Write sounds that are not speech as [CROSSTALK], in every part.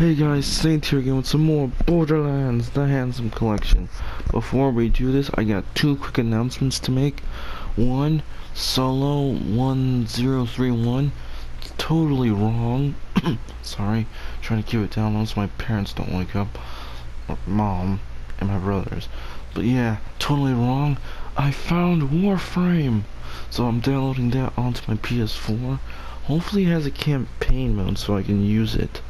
Hey guys, Saint here again with some more Borderlands, the Handsome Collection. Before we do this, I got two quick announcements to make. One, Solo 1031, totally wrong. [COUGHS] Sorry, trying to keep it down once my parents don't wake up. Or mom and my brothers. But yeah, totally wrong. I found Warframe. So I'm downloading that onto my PS4. Hopefully it has a campaign mode so I can use it.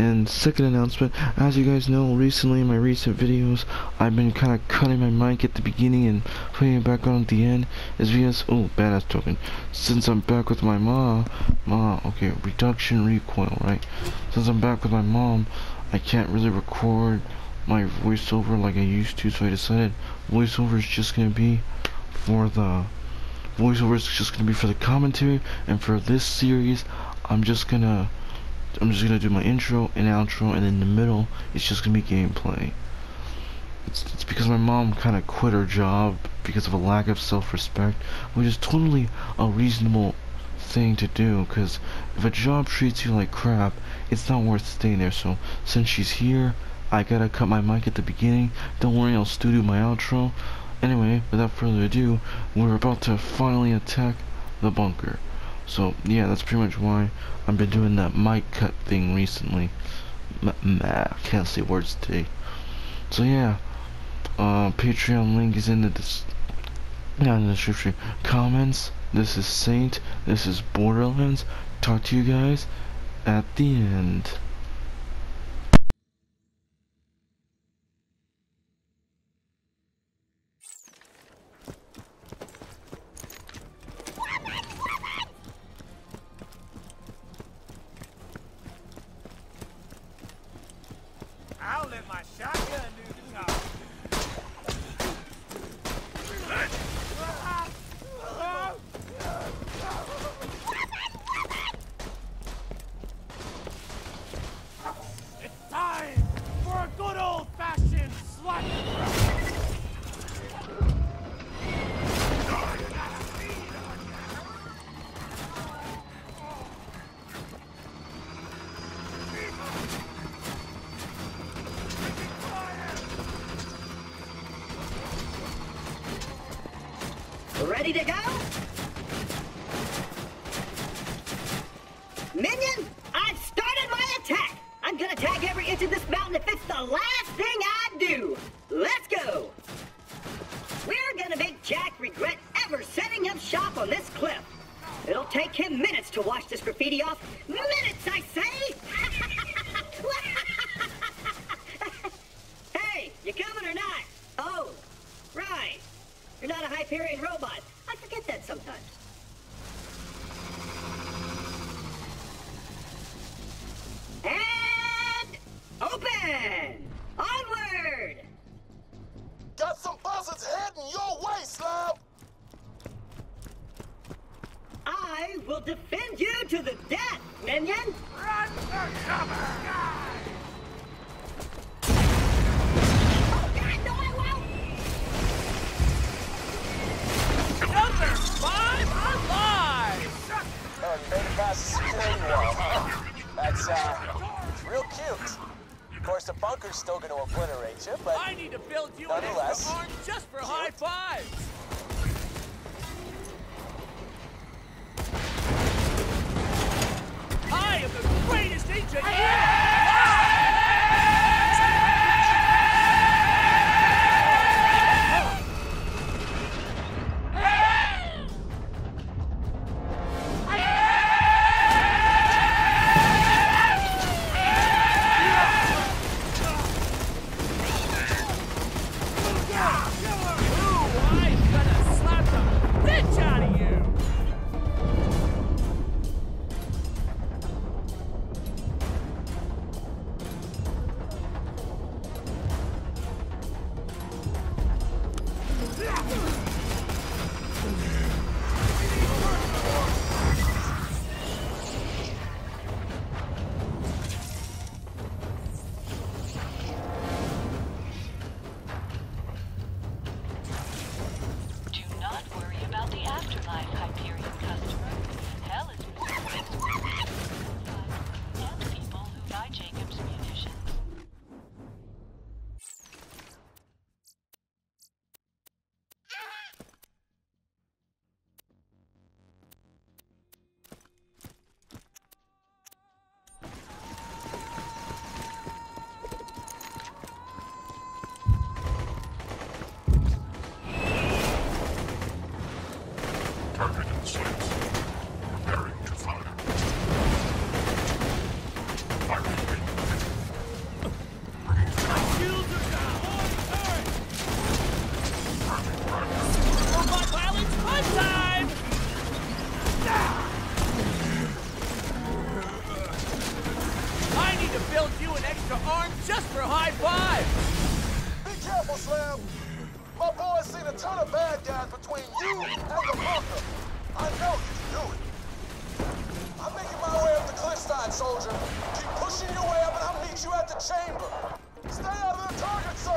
And second announcement, as you guys know, recently in my recent videos, I've been kind of cutting my mic at the beginning and putting it back on at the end. Is because, oh, badass token. Since I'm back with my mom, ma, okay, reduction recoil, right? Since I'm back with my mom, I can't really record my voiceover like I used to, so I decided voiceover is just gonna be for the voiceover is just gonna be for the commentary, and for this series, I'm just gonna I'm just gonna do my intro and outro, and in the middle, it's just gonna be gameplay. It's, it's because my mom kind of quit her job because of a lack of self-respect, which is totally a reasonable thing to do, because if a job treats you like crap, it's not worth staying there, so since she's here, I gotta cut my mic at the beginning, don't worry, I'll still do my outro. Anyway, without further ado, we're about to finally attack the bunker. So yeah, that's pretty much why I've been doing that mic cut thing recently. I can't say words today. So yeah, uh, Patreon link is in the down in the description. Comments. This is Saint. This is Borderlands. Talk to you guys at the end. Hyperion robot. I forget that sometimes.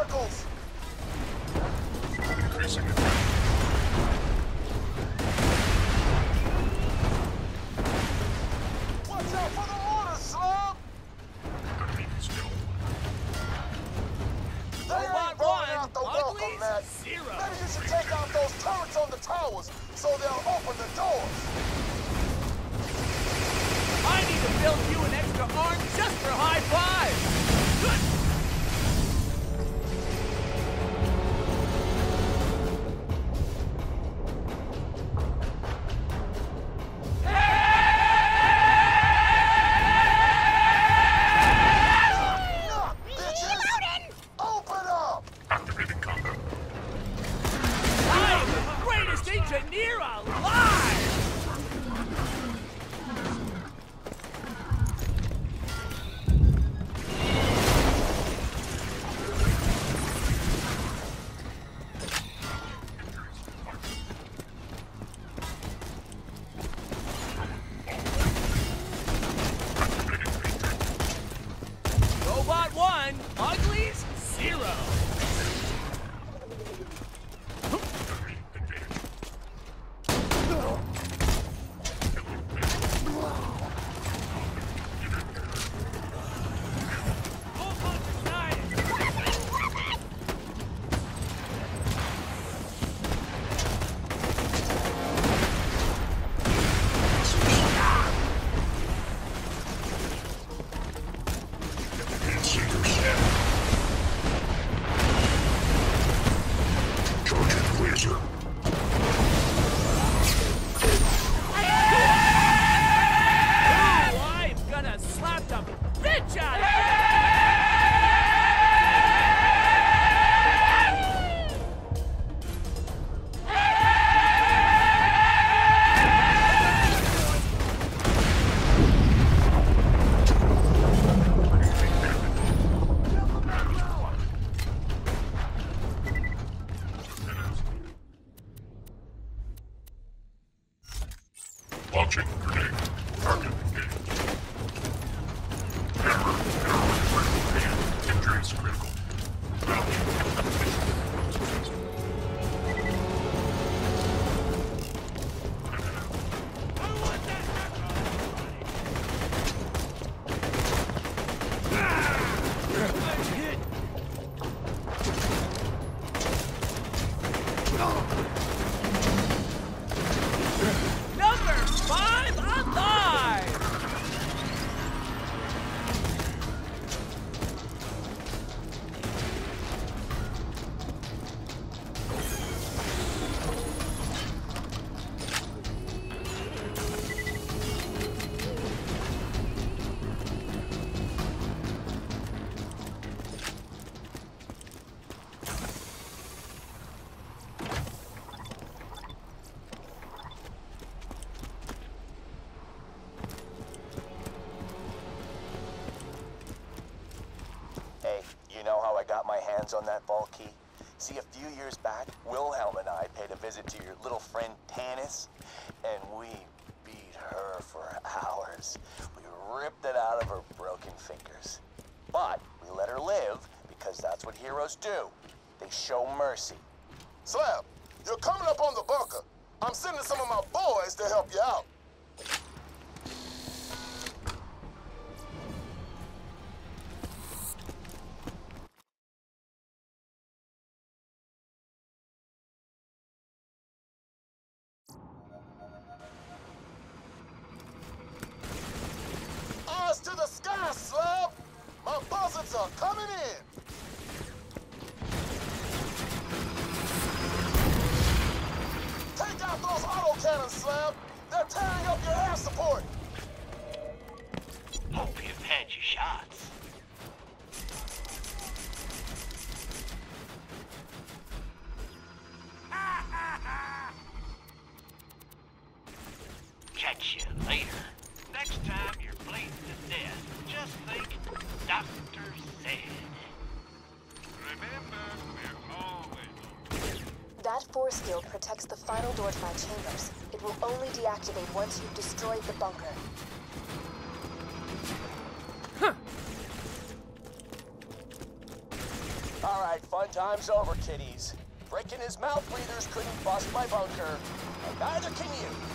circles! Increasing attack. on that vault key? See, a few years back, Wilhelm and I paid a visit to your little friend Tannis, and we beat her for hours. We ripped it out of her broken fingers. But we let her live because that's what heroes do. They show mercy. Slab, you're coming up on the bunker. I'm sending some of my boys to help you out. shield protects the final door to my chambers. It will only deactivate once you've destroyed the bunker. Huh. All right, fun time's over, kiddies. Brick and his mouth breathers couldn't bust my bunker, and neither can you.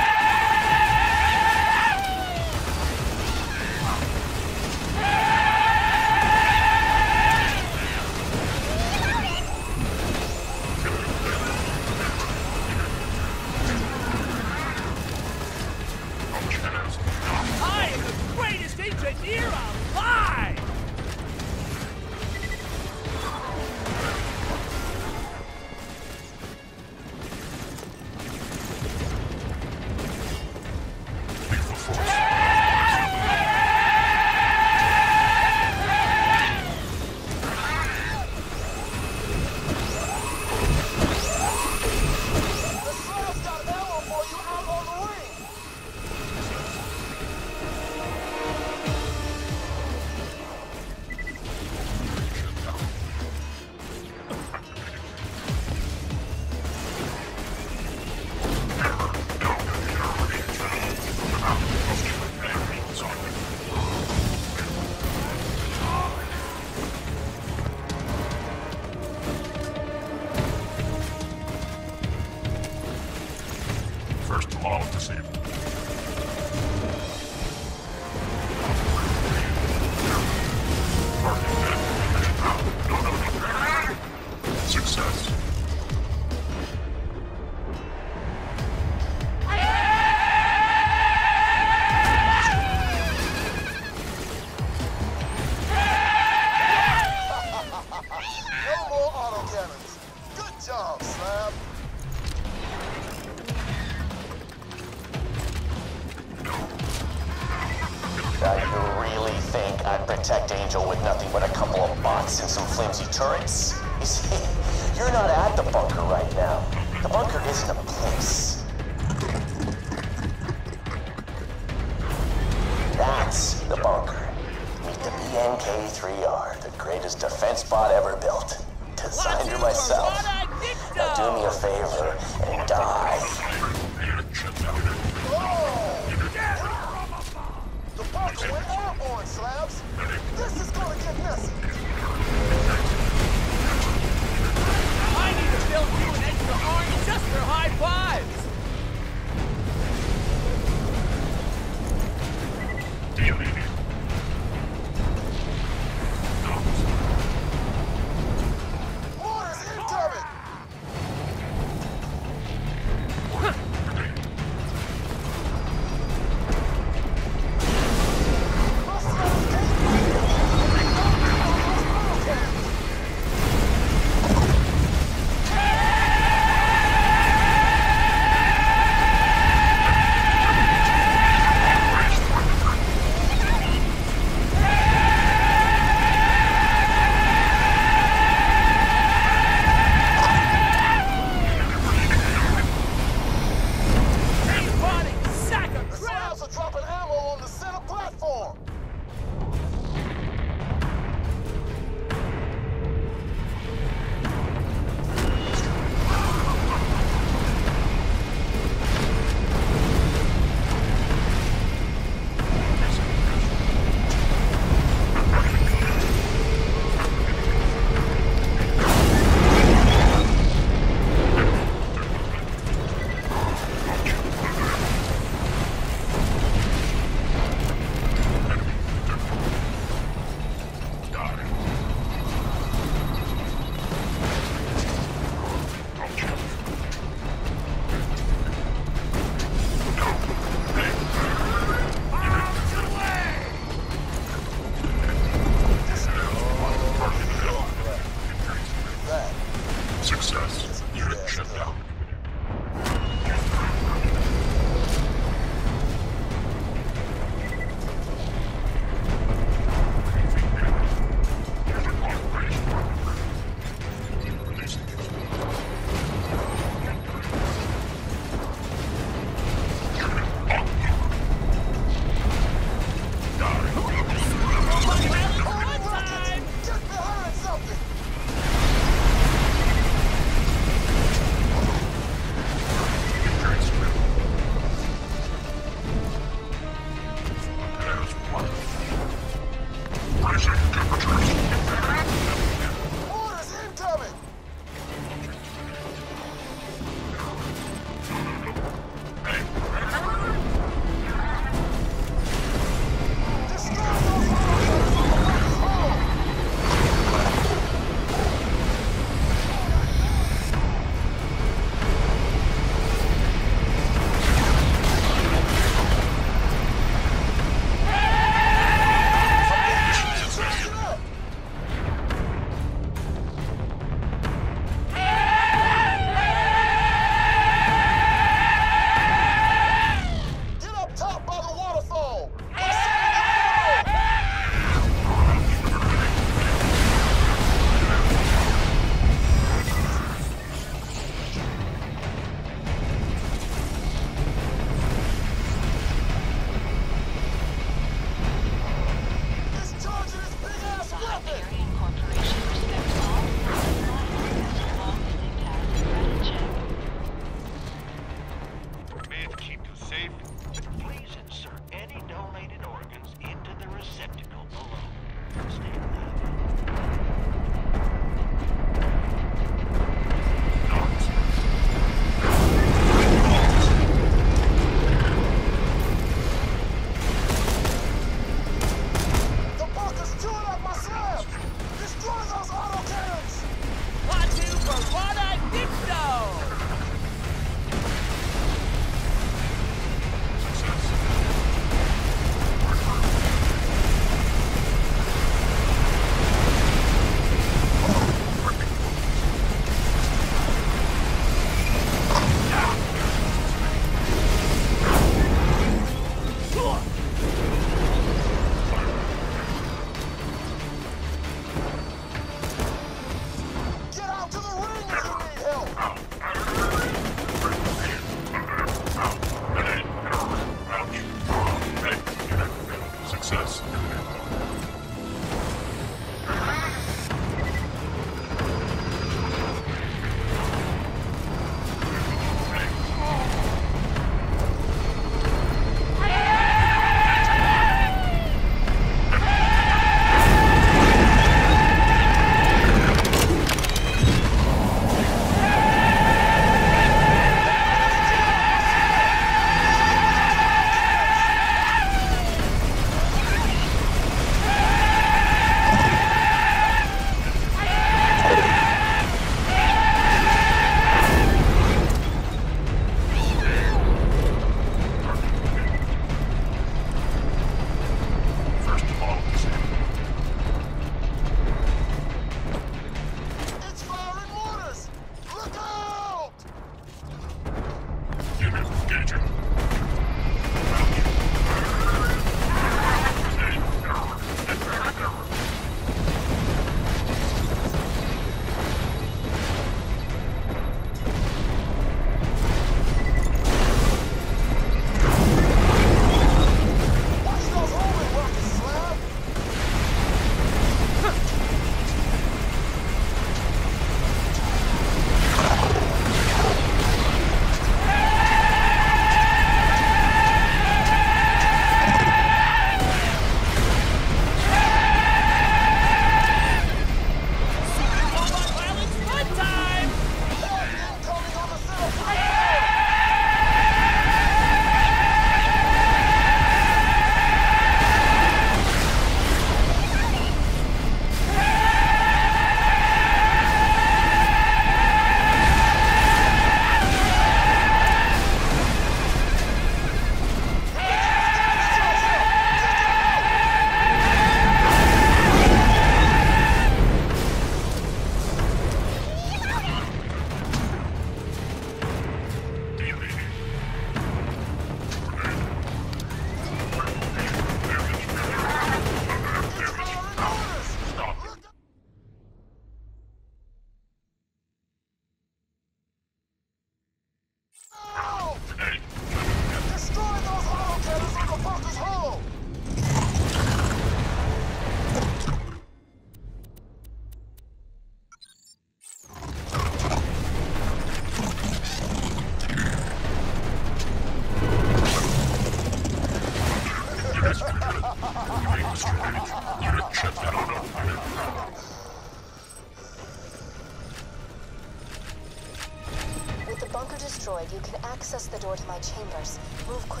Access the door to my chambers. Move quickly.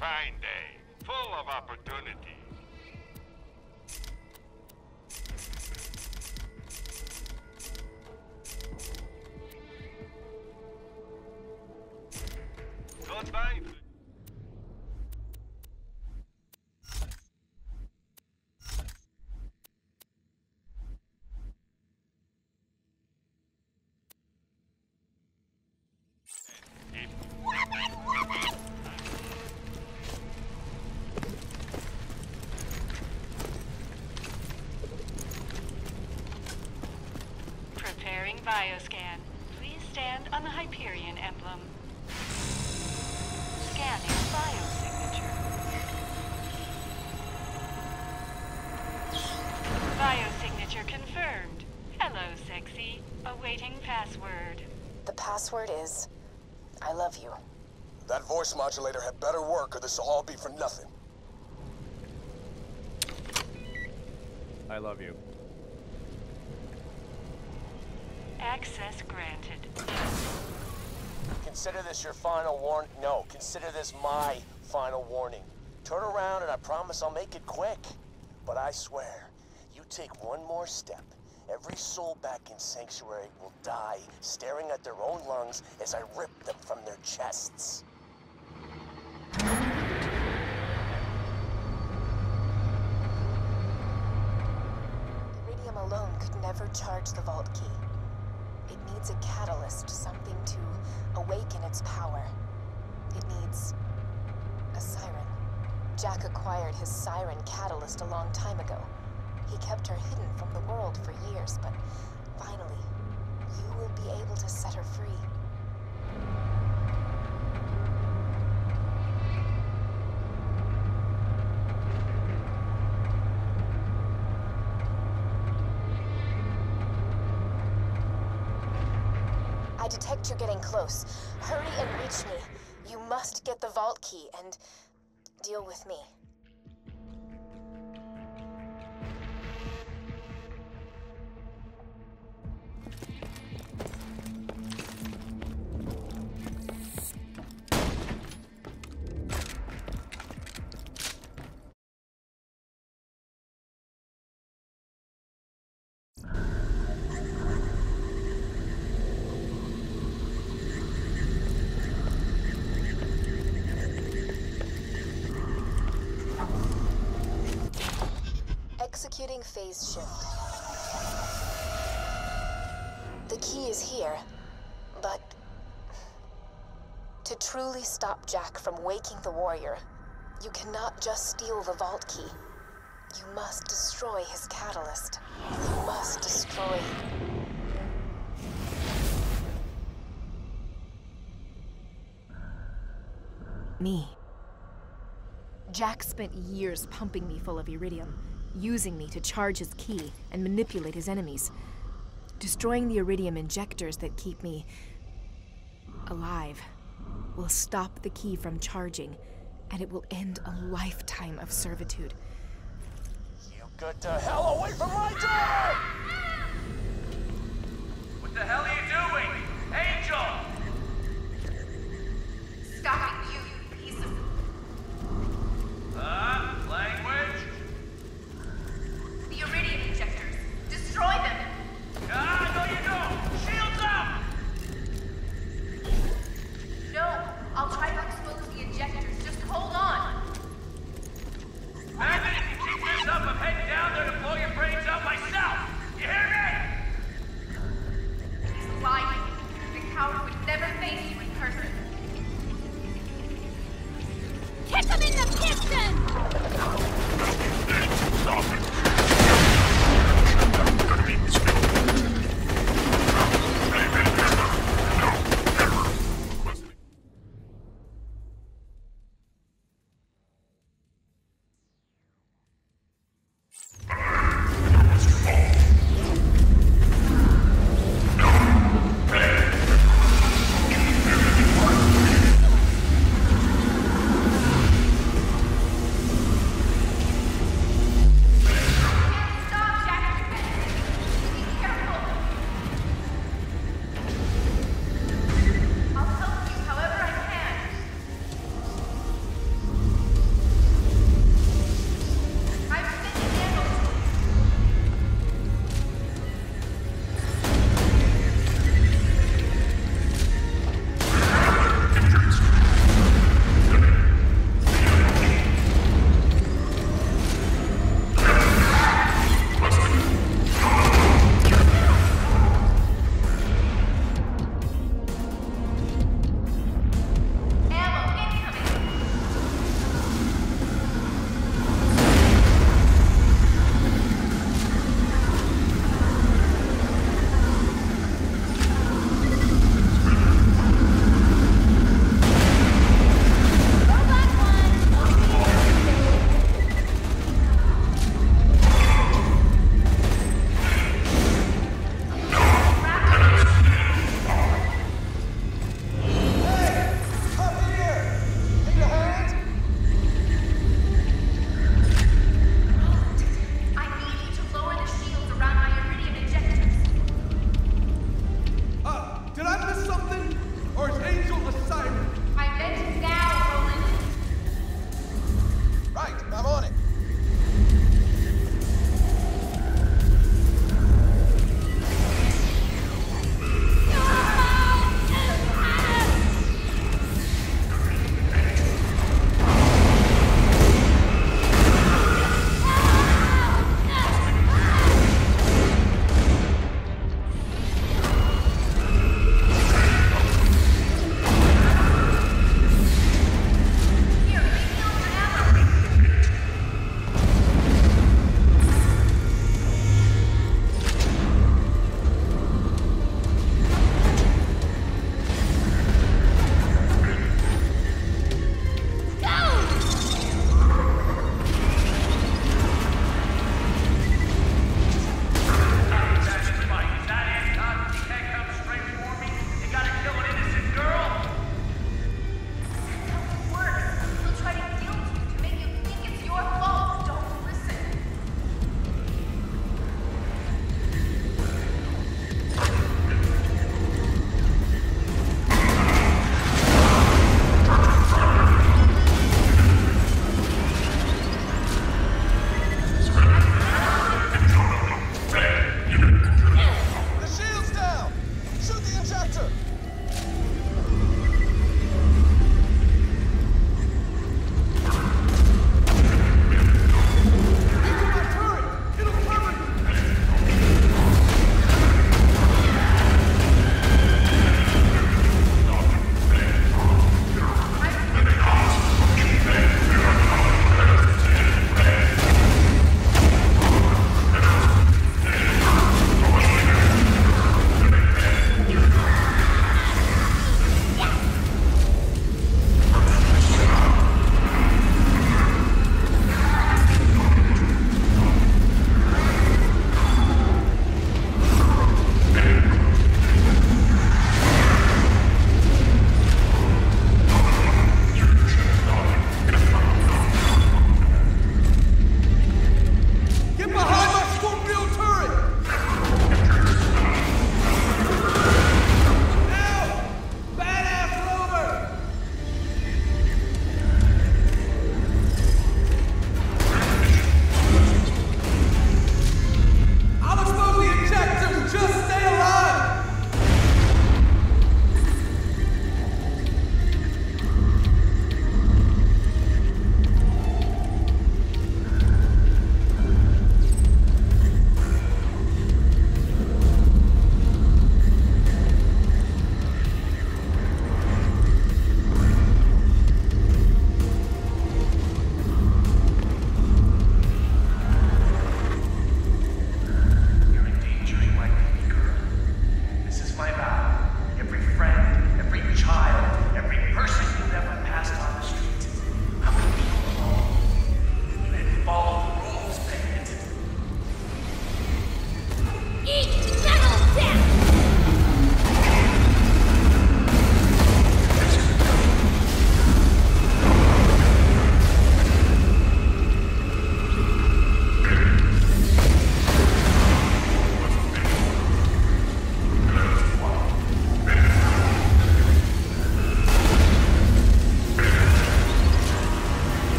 It's bioscan. Please stand on the Hyperion emblem. Scanning biosignature. Biosignature confirmed. Hello, sexy. Awaiting password. The password is I love you. That voice modulator had better work or this will all be for nothing. I love you. Access granted. Consider this your final warn. No, consider this my final warning. Turn around and I promise I'll make it quick. But I swear, you take one more step, every soul back in Sanctuary will die staring at their own lungs as I rip them from their chests. Iridium alone could never charge the Vault Key. It needs a catalyst, something to awaken its power. It needs a siren. Jack acquired his siren catalyst a long time ago. He kept her hidden from the world for years, but finally, you will be able to set her free. I detect you're getting close. Hurry and reach me. You must get the vault key and deal with me. Executing phase shift. The key is here, but to truly stop Jack from waking the warrior, you cannot just steal the vault key. You must destroy his catalyst. You must destroy. Me. Jack spent years pumping me full of iridium, using me to charge his key and manipulate his enemies. Destroying the iridium injectors that keep me alive will stop the key from charging, and it will end a lifetime of servitude. You get the hell away from my door! What the hell are you doing?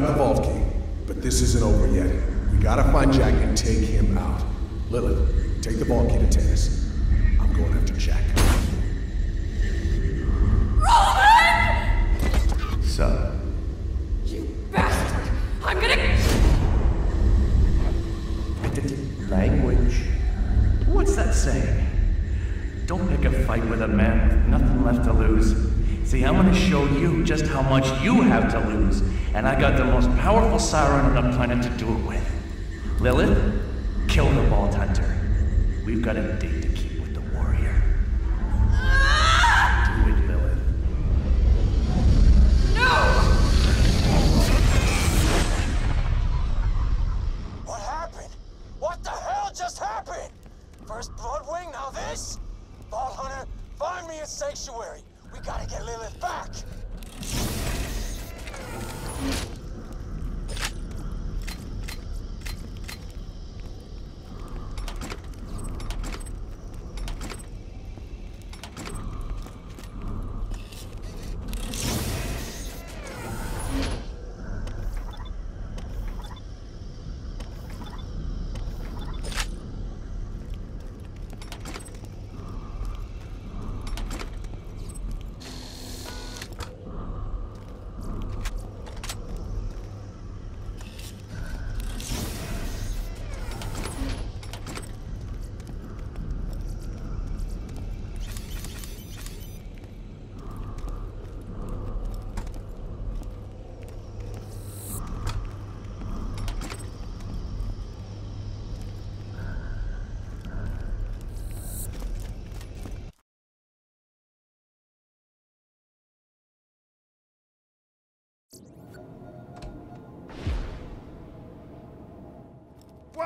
Got the vault key, but this isn't over yet. We gotta find Jack and take him out. Lilith, take the vault key to Tannis. Siren on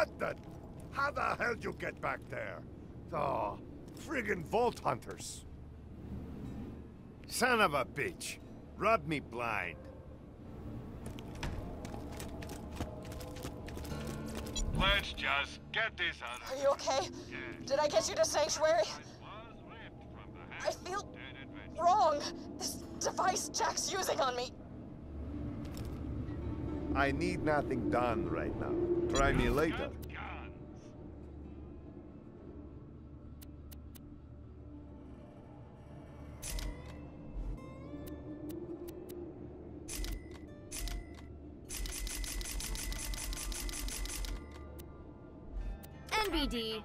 What the? How the hell would you get back there? Oh, friggin' Vault Hunters. Son of a bitch. Rubbed me blind. Let's just get this out of Are you okay? Did I get you to Sanctuary? I feel wrong. This device Jack's using on me. I need nothing done right now. Try me later. NBD.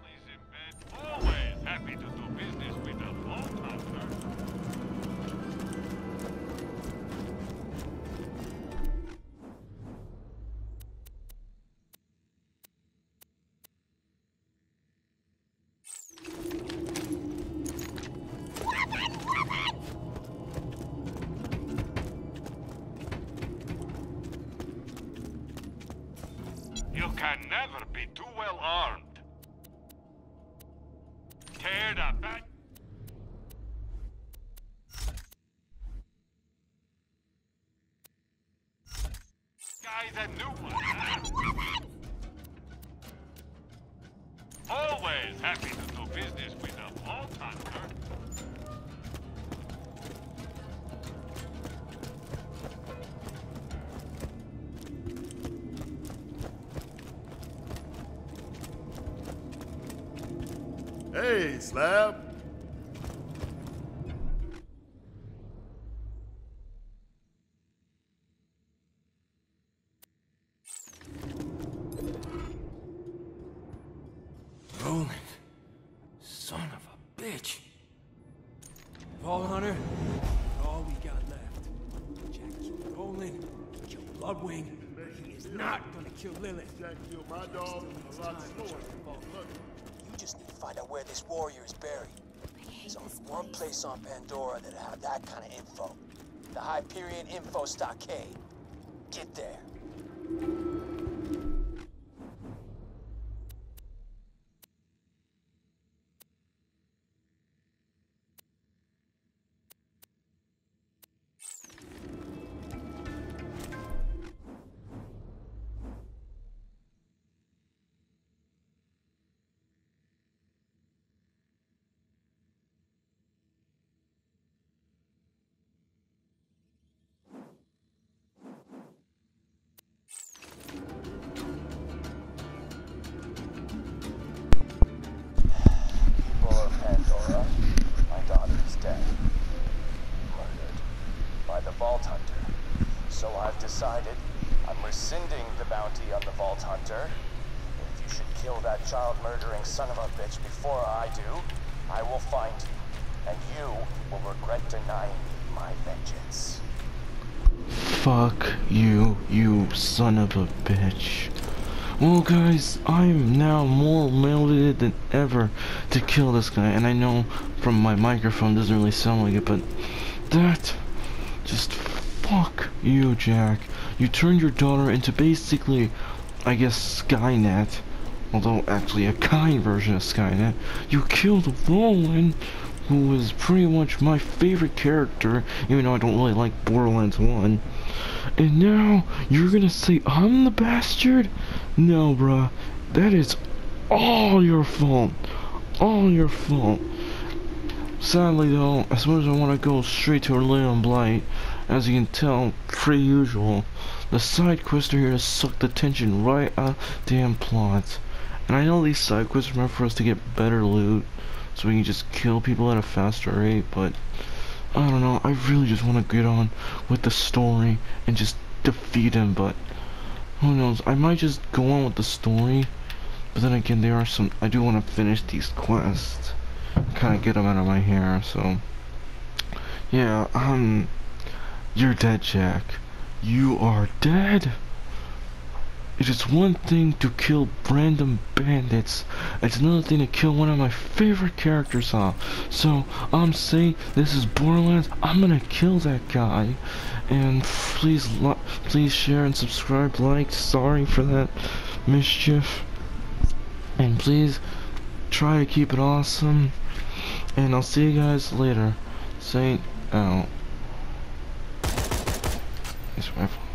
Guy's a new one. Always happy to do business with a vault hunter. Hey, Slab. Bloodwing. He is not gonna kill Lilith. Jack killed my dog a lot slower. Just need to find out where this warrior is buried. There's only one place on Pandora that'll have that kind of info. The Hyperion Info Stockade. Get there. Son of a bitch. Well guys, I'm now more motivated than ever to kill this guy, and I know from my microphone doesn't really sound like it, but that just fuck you, Jack. You turned your daughter into basically, I guess, Skynet. Although actually a kind version of Skynet. You killed Roland, who was pretty much my favorite character, even though I don't really like Borderlands 1. And now you're gonna say I'm the bastard? No, bruh. That is all your fault. All your fault. Sadly though, as much as I want to go straight to Leon Blight, as you can tell, per usual, the side quests are here to suck the tension right out damn plot. And I know these side quests are meant for us to get better loot, so we can just kill people at a faster rate, but I don't know, I really just want to get on with the story and just defeat him, but who knows, I might just go on with the story, but then again, there are some, I do want to finish these quests, kind of get them out of my hair, so, yeah, um, you're dead, Jack. You are dead? It is one thing to kill random bandits. It's another thing to kill one of my favorite characters off. So, I'm saying this is Borderlands. I'm gonna kill that guy. And please, please share and subscribe, like. Sorry for that mischief. And please try to keep it awesome. And I'll see you guys later. Saint out. My fault.